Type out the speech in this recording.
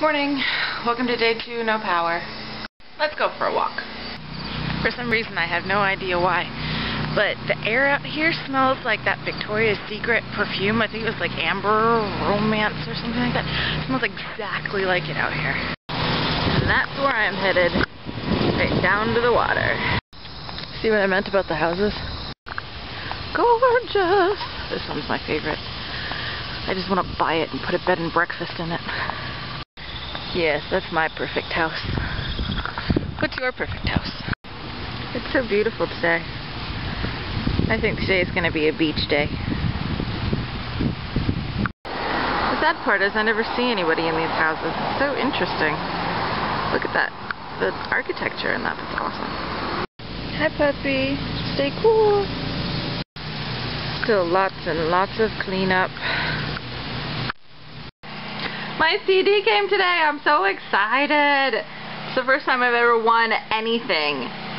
Good morning. Welcome to day two, no power. Let's go for a walk. For some reason, I have no idea why, but the air out here smells like that Victoria's Secret perfume. I think it was like Amber Romance or something like that. It smells exactly like it out here. And that's where I'm headed. Right down to the water. See what I meant about the houses? Gorgeous! This one's my favorite. I just want to buy it and put a bed and breakfast in it. Yes, that's my perfect house. What's your perfect house? It's so beautiful today. I think today is going to be a beach day. The sad part is I never see anybody in these houses. It's so interesting. Look at that. The architecture in that is awesome. Hi puppy. Stay cool. Still lots and lots of cleanup. My CD came today. I'm so excited. It's the first time I've ever won anything.